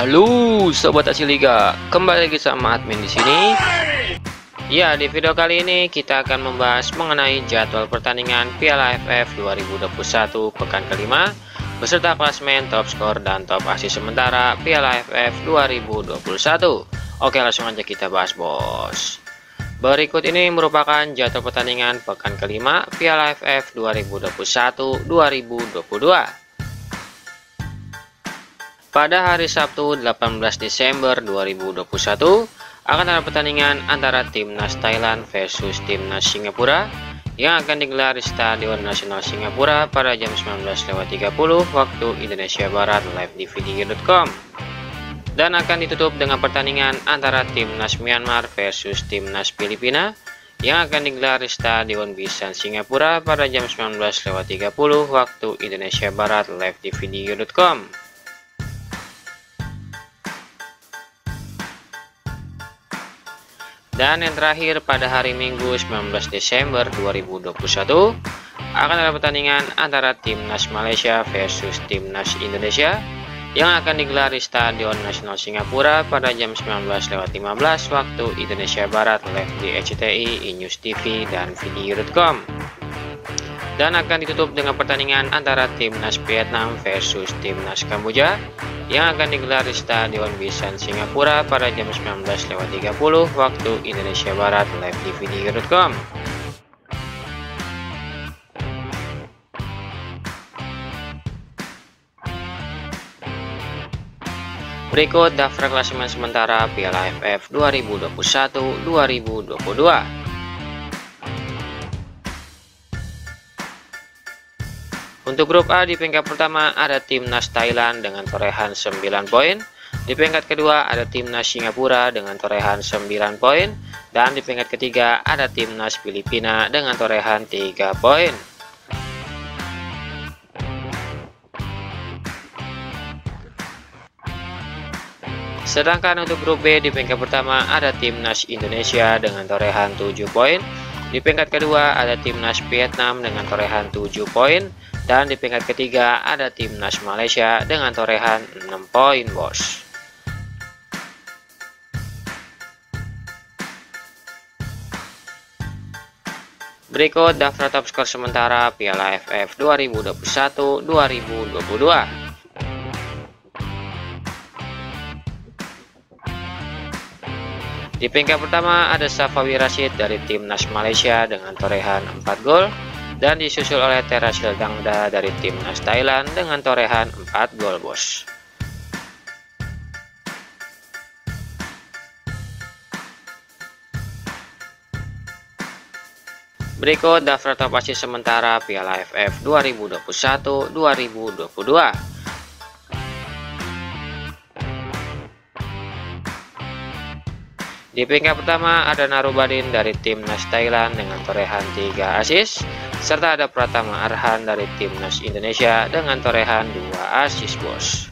Halo sobat Asil Liga, kembali lagi sama admin di sini. Ya, di video kali ini kita akan membahas mengenai jadwal pertandingan Piala AFF 2021 pekan kelima beserta klasmen top skor dan top asis sementara Piala AFF 2021. Oke, langsung aja kita bahas, Bos. Berikut ini merupakan jadwal pertandingan pekan kelima Piala AFF 2021-2022. Pada hari Sabtu 18 Desember 2021 akan ada pertandingan antara timnas Thailand versus timnas Singapura yang akan digelar di Stadion Nasional Singapura pada jam 19.30 waktu Indonesia Barat live di video.com dan akan ditutup dengan pertandingan antara timnas Myanmar versus timnas Filipina yang akan digelar di Stadion Bisan Singapura pada jam 19.30 waktu Indonesia Barat live di video.com Dan yang terakhir pada hari Minggu 19 Desember 2021 akan ada pertandingan antara timnas Malaysia versus timnas Indonesia yang akan digelar di Stadion Nasional Singapura pada jam 19.15 waktu Indonesia Barat live di RCTI, News TV, dan video.com dan akan ditutup dengan pertandingan antara timnas Vietnam versus timnas Kamboja yang akan digelar di Stadion Bisan Singapura pada jam 19.30 waktu Indonesia Barat live di video.com. Berikut daftar klasemen sementara Piala AFF 2021-2022. Untuk grup A di peringkat pertama ada timnas Thailand dengan torehan 9 poin. Di peringkat kedua ada timnas Singapura dengan torehan 9 poin. Dan di peringkat ketiga ada timnas Filipina dengan torehan 3 poin. Sedangkan untuk grup B di peringkat pertama ada timnas Indonesia dengan torehan 7 poin. Di peringkat kedua ada timnas Vietnam dengan torehan 7 poin. Dan di peringkat ketiga ada timnas Malaysia dengan torehan 6 poin bos. Berikut daftar top skor sementara Piala AFF 2021-2022. Di peringkat pertama ada Safawi Rashid dari timnas Malaysia dengan torehan 4 gol dan disusul oleh Terasil Dangda dari timnas Thailand dengan torehan 4 gol bos. Berikut daftar top sementara Piala AFF 2021-2022. Di peringkat pertama ada Narubadin dari timnas Thailand dengan torehan 3 asis serta ada Pratama Arhan dari timnas Indonesia dengan torehan 2 asis bos.